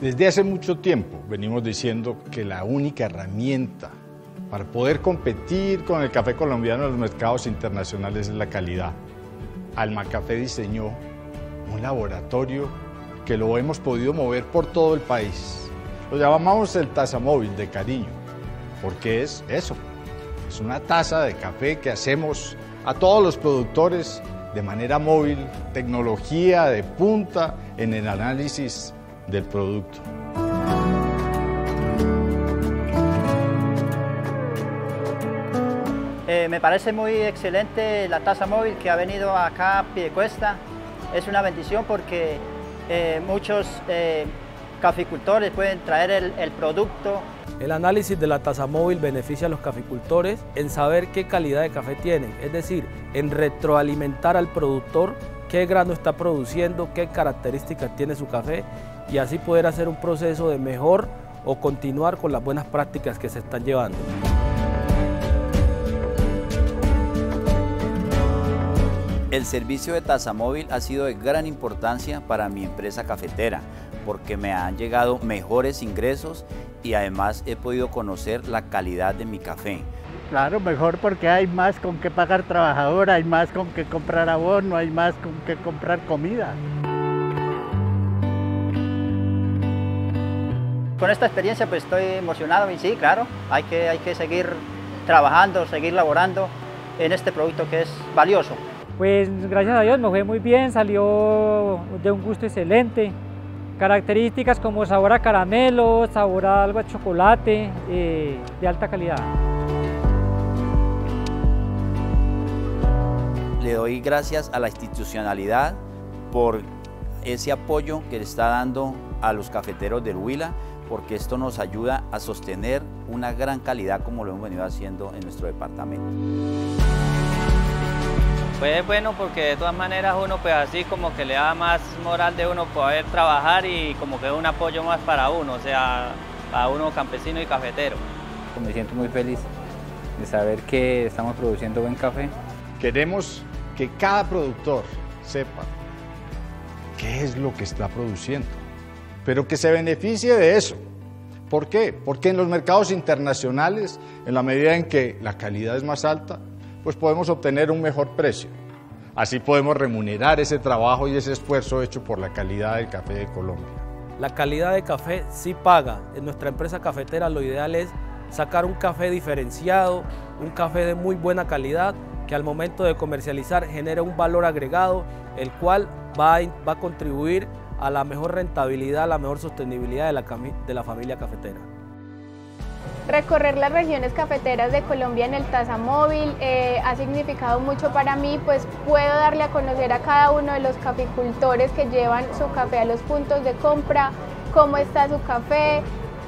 Desde hace mucho tiempo venimos diciendo que la única herramienta para poder competir con el café colombiano en los mercados internacionales es la calidad. Alma Café diseñó un laboratorio que lo hemos podido mover por todo el país. Lo llamamos el taza móvil de cariño, porque es eso, es una taza de café que hacemos a todos los productores de manera móvil, tecnología de punta en el análisis del producto. Eh, me parece muy excelente la tasa móvil que ha venido acá a Piedecuesta. Es una bendición porque eh, muchos eh, caficultores pueden traer el, el, producto. El análisis de la tasa móvil beneficia a los caficultores en saber qué calidad de café tienen, es decir, en retroalimentar al productor qué grano está produciendo, qué características tiene su café y así poder hacer un proceso de mejor o continuar con las buenas prácticas que se están llevando. El servicio de tasa móvil ha sido de gran importancia para mi empresa cafetera porque me han llegado mejores ingresos y además he podido conocer la calidad de mi café. Claro, mejor porque hay más con qué pagar trabajador, hay más con qué comprar abono, hay más con qué comprar comida. Con esta experiencia pues estoy emocionado y sí, claro, hay que, hay que seguir trabajando, seguir laborando en este producto que es valioso. Pues gracias a Dios me fue muy bien, salió de un gusto excelente. Características como sabor a caramelo, sabor a algo a chocolate, eh, de alta calidad. Le doy gracias a la institucionalidad por ese apoyo que le está dando a los cafeteros del Huila, porque esto nos ayuda a sostener una gran calidad como lo hemos venido haciendo en nuestro departamento. Pues es bueno porque de todas maneras uno pues así como que le da más moral de uno poder trabajar y como que es un apoyo más para uno, o sea, para uno campesino y cafetero. Me siento muy feliz de saber que estamos produciendo buen café. Queremos que cada productor sepa qué es lo que está produciendo, pero que se beneficie de eso. ¿Por qué? Porque en los mercados internacionales, en la medida en que la calidad es más alta, pues podemos obtener un mejor precio. Así podemos remunerar ese trabajo y ese esfuerzo hecho por la calidad del café de Colombia. La calidad de café sí paga. En nuestra empresa cafetera lo ideal es sacar un café diferenciado, un café de muy buena calidad que al momento de comercializar genere un valor agregado, el cual va a, va contribuir a la mejor rentabilidad, a la mejor sostenibilidad de la, de la familia cafetera. Recorrer las regiones cafeteras de Colombia en el Taza Móvil eh, ha significado mucho para mí, pues puedo darle a conocer a cada uno de los caficultores que llevan su café a los puntos de compra, cómo está su café,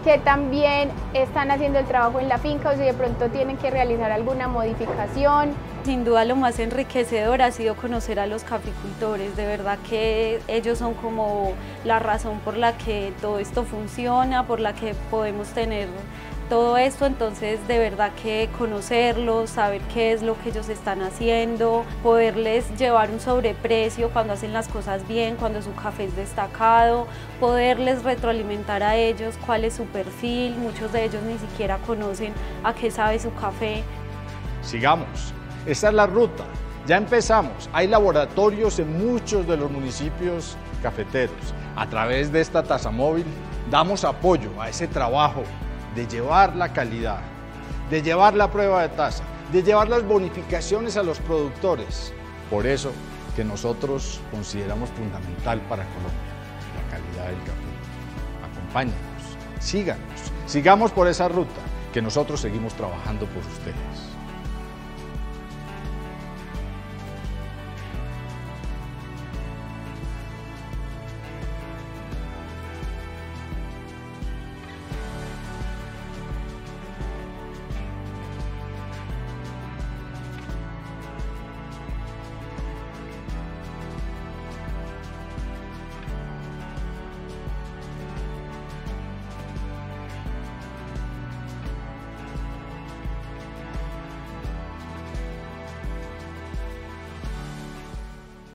que también están haciendo el trabajo en la finca o si de pronto tienen que realizar alguna modificación. Sin duda lo más enriquecedor ha sido conocer a los caficultores, de verdad que ellos son como la razón por la que todo esto funciona, por la que podemos tener todo esto, entonces de verdad que conocerlos, saber qué es lo que ellos están haciendo, poderles llevar un sobreprecio cuando hacen las cosas bien, cuando su café es destacado, poderles retroalimentar a ellos cuál es su perfil, muchos de ellos ni siquiera conocen a qué sabe su café. Sigamos, esta es la ruta, ya empezamos, hay laboratorios en muchos de los municipios cafeteros. A través de esta tasa móvil damos apoyo a ese trabajo de llevar la calidad, de llevar la prueba de tasa, de llevar las bonificaciones a los productores. Por eso que nosotros consideramos fundamental para Colombia la calidad del café. Acompáñenos, síganos, sigamos por esa ruta que nosotros seguimos trabajando por ustedes.